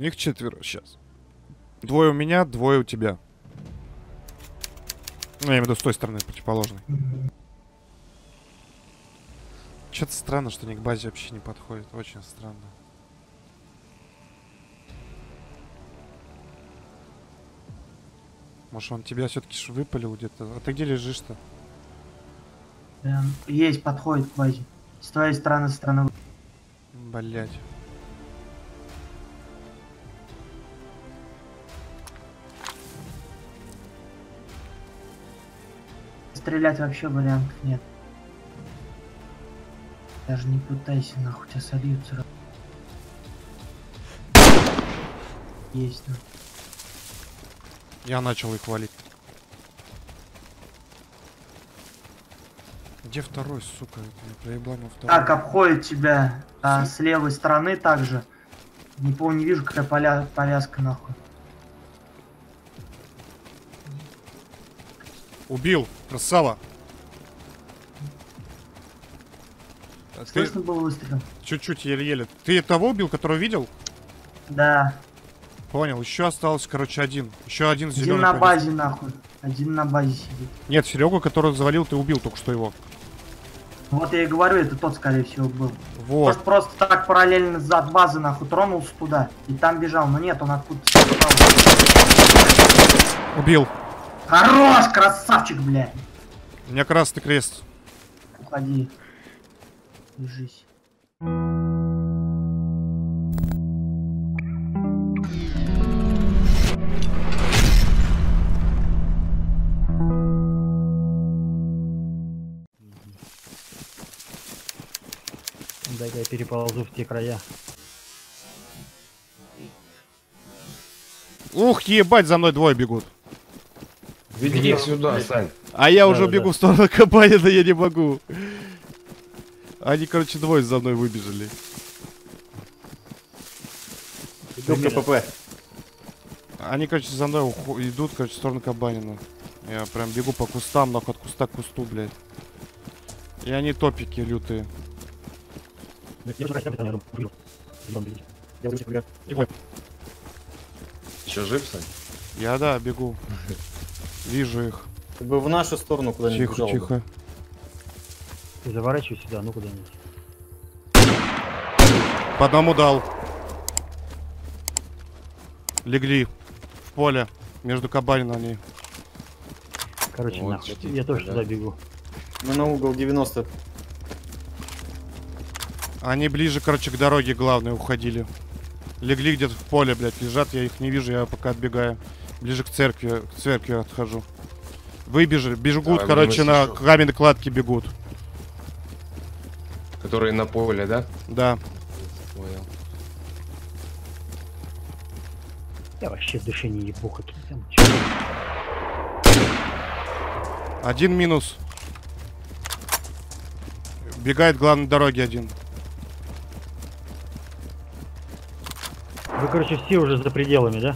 Их четверо сейчас. Двое у меня, двое у тебя. Ну, я имею в виду с той стороны, противоположной. Что-то странно, что они к базе вообще не подходят. Очень странно. Может, он тебя все-таки выпалил где-то? А ты где лежишь-то? Эм, Есть, подходит к базе. С твоей стороны, со стороны. Блять. Стрелять вообще вариантов нет. Даже не пытайся, нахуй, тебя сольют сразу. Есть, ну. Я начал их валить. Где второй, сука? Это не проебано второй. Так, обходит тебя а, с левой стороны также. Не помню, не вижу, какая поля... повязка, нахуй. Убил, красава. А Ты Слышно был выстрел? чуть-чуть еле-еле. Ты того убил, которого видел? Да. Понял. Еще осталось, короче, один. Еще один Один зеленый. на базе, нахуй. Один на базе сидит. Нет, Серегу, которого завалил, ты убил только что его. Вот я и говорю, это тот, скорее всего, был. Вот. Может, просто так параллельно за базы, нахуй, тронулся туда. И там бежал. Но нет, он откуда-то. Убил. Хорош, красавчик, блядь. У меня красный крест. Уходи. Лежись. Дай-ка я переползу в те края. Ух, ебать, за мной двое бегут. Веди их сюда, Сань. А я уже Да-да-да. бегу в сторону Кабанина, я не могу. Они, короче, двое за мной выбежали. Иду в КПП. Они, короче, за мной уху- идут, короче, в сторону Кабанина. Я прям бегу по кустам, нахуй от куста к кусту, блядь. И они топики лютые. Еще жив, Сань? Я, да, бегу. Вижу их. Ты бы в нашу сторону куда-нибудь Тихо, бежал бы. тихо. Ты заворачивай сюда, ну куда-нибудь. По одному дал. Легли в поле. Между Кабанином они. Короче, Вот, нахуй. Я тоже да. туда бегу. Мы на угол 90. Они ближе, короче, к дороге главной уходили. Легли где-то в поле, блядь, лежат, я их не вижу, я пока отбегаю. Ближе к церкви, к церкви отхожу. Выбежали, бегут, Давай, короче, на каменной кладке бегут. Которые на поле, да? Да. Понял. Я вообще в душе не ебу, какие там. Один минус. Бегает главной дороги один. Вы, короче, все уже за пределами, да?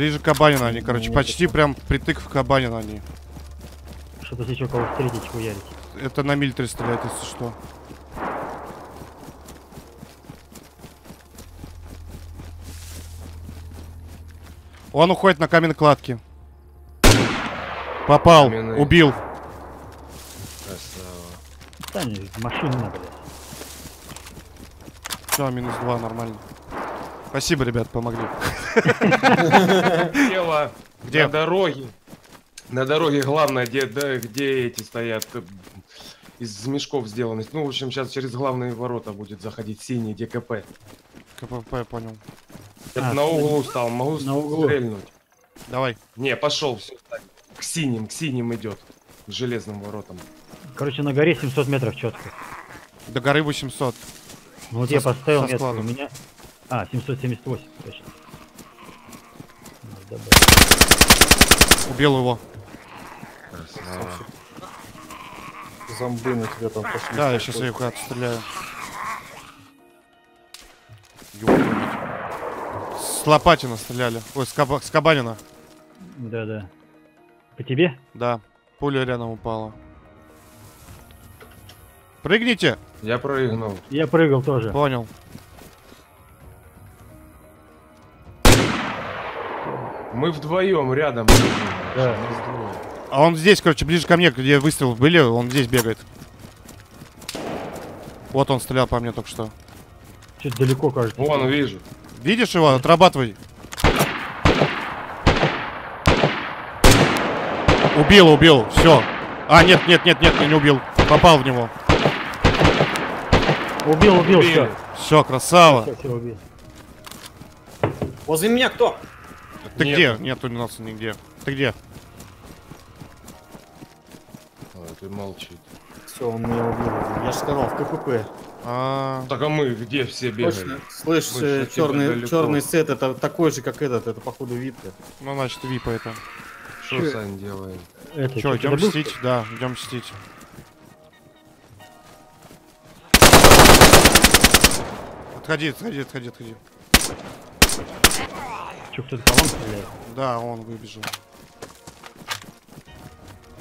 Ближе к Кабанину они, короче, Нет, почти это- прям притык в Кабанина они. Чтобы если что, кого встретить, хуярить. Это на милитаре стреляет, если что. Он уходит на каменной кладке. Попал, Каменный. убил. Красава. Тань, в машину надо, блядь. Все, минус два, нормально. Спасибо, ребят, помогли. Дело Где? на дороге. На дороге главное, где, да, где эти стоят э, из мешков сделаны. Ну, в общем, сейчас через главные ворота будет заходить синий ДКП. КПП, понял. Это А, на углу стал, могу на углу. стрельнуть. Давай. Не, пошел, все. К синим, к синим идет. К железным воротам. Короче, на горе 700 метров четко. До горы 800. Ну вот Со я поставил метку, у меня... А, 778, точно. Надо добавить. Убил его. Красава. Зомби на тебя там пошли. Да, я сейчас я их отстреляю. Ёбаный мать. С Лопатина стреляли. Ой, с Кабанина. Да-да. По тебе? Да. Пуля рядом упала. Прыгните! Я прыгнул. Я прыгал тоже. Понял. Мы вдвоем рядом. Да. А он здесь, короче, ближе ко мне, где выстрел были, он здесь бегает. Вот он стрелял по мне только что. Чуть далеко кажется. Вон, вижу. Видишь его? Отрабатывай. Убил, убил, все. А, нет, нет, нет, нет, не убил. Попал в него. Убил, убил, Убили. все. Все, красава. Все, все, убил. Возле меня кто? Ты Нет. где? Нет, у нас нигде. Ты где? А, ты молчит. Все, он меня убил. Я же сказал, в КПП. А, Так а мы где все бегали? Слышь, Мы э, черный, черный сет это такой же, как этот. Это походу випка. ну, значит, випа это. Что? Сань, делаем? Это, Че, идем мстить? Да, идем мстить. Отходи, отходи, отходи, отходи. Чё, кто-то по вам стреляет? Да, он выбежал.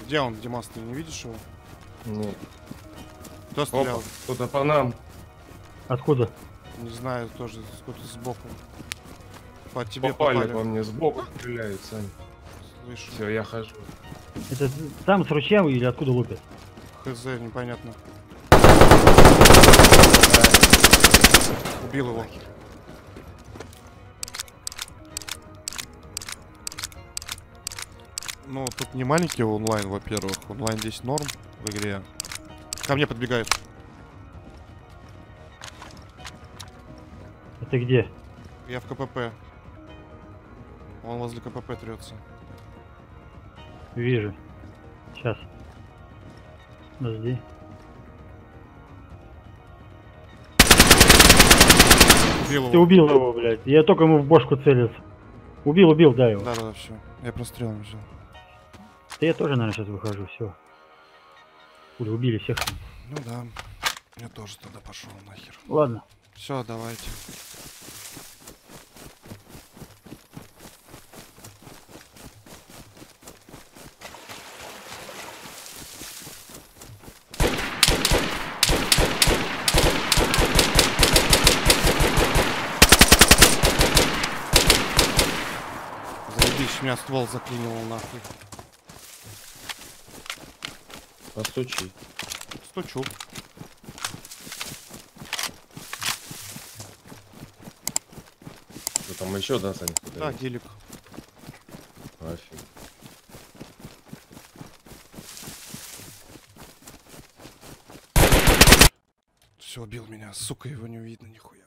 Где он, Димас, ты не видишь его? Нет. Кто стрелял? кто-то по нам. Откуда? Не знаю, тоже откуда сбоку. По тебе Попали, попали. по мне. Сбоку стреляют, Сань. Слышу. Все, я хожу. Это там с ручья или откуда лупят? Хз, непонятно. Убил его. Ну, тут не маленький онлайн, во-первых. Онлайн здесь норм в игре. Ко мне подбегает. Это где? Я в КПП. Он возле КПП трется. Вижу. Сейчас. Подожди. Убил Ты его. убил его, блядь. Я только ему в бошку целился. Убил, убил, да его. Да, да, да, все. Я прострелом взял. Да я тоже, наверное, сейчас выхожу, все. Убили всех. Ну да. Я тоже тогда пошел нахер. Ладно. Все, давайте. Заебись, меня ствол заклинивал нахуй. Постучи. Стучу. Что там еще, да, кто-то Да, гелик. Офиг. Все, убил меня. Сука, его не видно нихуя.